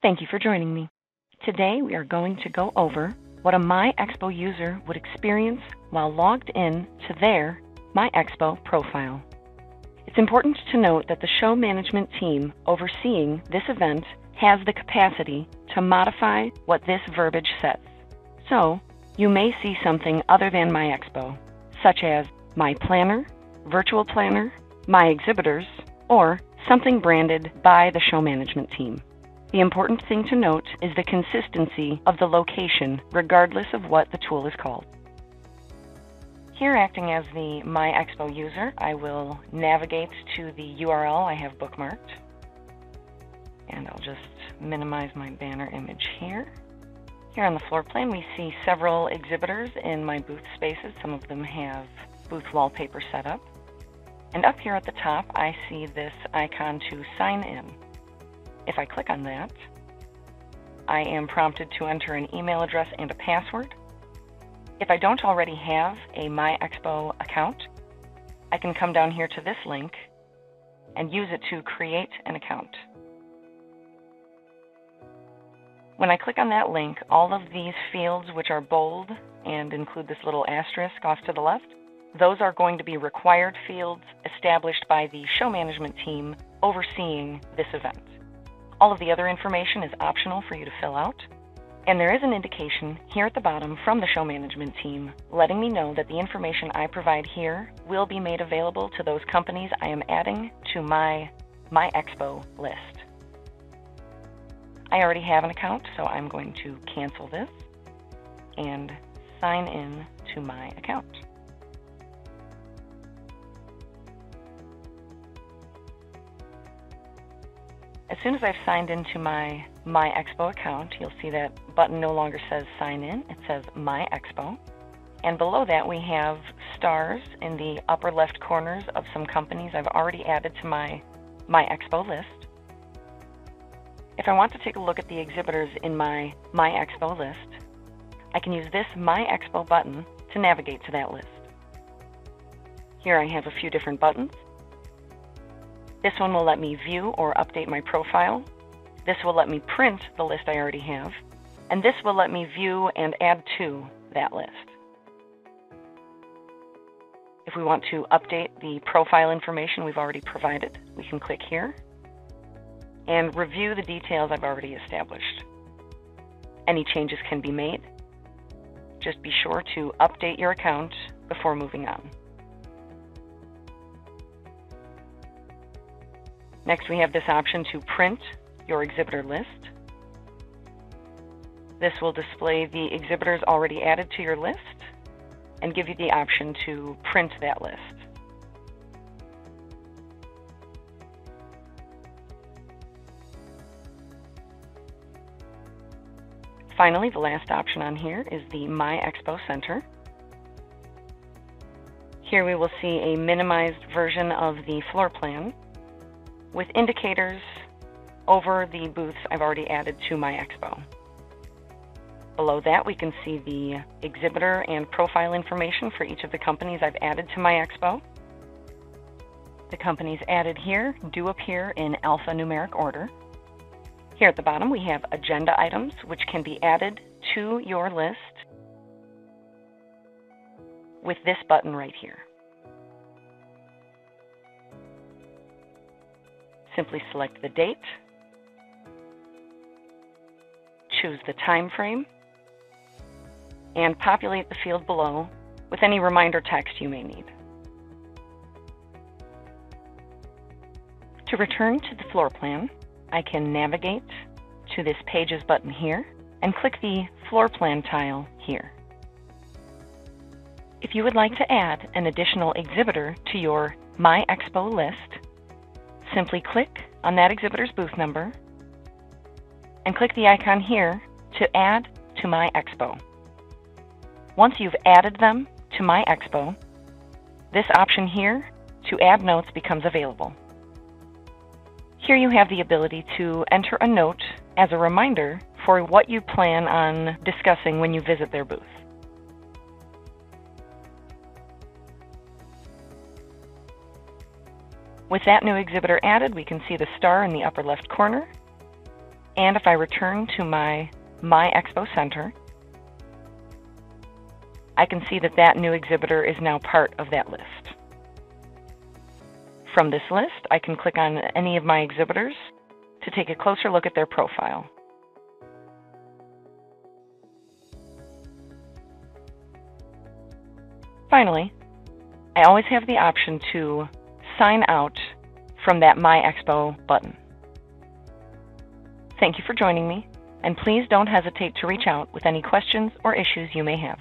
Thank you for joining me. Today we are going to go over what a MyExpo user would experience while logged in to their MyExpo profile. It's important to note that the show management team overseeing this event has the capacity to modify what this verbiage says. So, you may see something other than MyExpo, such as My Planner, Virtual Planner, My Exhibitors, or something branded by the show management team. The important thing to note is the consistency of the location, regardless of what the tool is called. Here, acting as the MyExpo user, I will navigate to the URL I have bookmarked. And I'll just minimize my banner image here. Here on the floor plan, we see several exhibitors in my booth spaces. Some of them have booth wallpaper set up. And up here at the top, I see this icon to sign in. If I click on that, I am prompted to enter an email address and a password. If I don't already have a MyExpo account, I can come down here to this link and use it to create an account. When I click on that link, all of these fields, which are bold and include this little asterisk off to the left, those are going to be required fields established by the show management team overseeing this event. All of the other information is optional for you to fill out. And there is an indication here at the bottom from the show management team letting me know that the information I provide here will be made available to those companies I am adding to my My Expo list. I already have an account, so I'm going to cancel this and sign in to my account. As soon as I've signed into my My Expo account, you'll see that button no longer says sign in, it says My Expo. And below that we have stars in the upper left corners of some companies I've already added to my My Expo list. If I want to take a look at the exhibitors in my My Expo list, I can use this My Expo button to navigate to that list. Here I have a few different buttons. This one will let me view or update my profile. This will let me print the list I already have. And this will let me view and add to that list. If we want to update the profile information we've already provided, we can click here and review the details I've already established. Any changes can be made. Just be sure to update your account before moving on. Next, we have this option to print your exhibitor list. This will display the exhibitors already added to your list and give you the option to print that list. Finally, the last option on here is the My Expo Center. Here we will see a minimized version of the floor plan with indicators over the booths I've already added to my expo. Below that, we can see the exhibitor and profile information for each of the companies I've added to my expo. The companies added here do appear in alphanumeric order. Here at the bottom, we have agenda items, which can be added to your list with this button right here. Simply select the date, choose the time frame, and populate the field below with any reminder text you may need. To return to the floor plan, I can navigate to this Pages button here and click the Floor Plan tile here. If you would like to add an additional exhibitor to your My Expo list, simply click on that exhibitor's booth number and click the icon here to add to My Expo. Once you've added them to My Expo, this option here to add notes becomes available. Here you have the ability to enter a note as a reminder for what you plan on discussing when you visit their booth. With that new exhibitor added, we can see the star in the upper left corner. And if I return to my My Expo Center, I can see that that new exhibitor is now part of that list. From this list, I can click on any of my exhibitors to take a closer look at their profile. Finally, I always have the option to sign out from that My Expo button. Thank you for joining me, and please don't hesitate to reach out with any questions or issues you may have.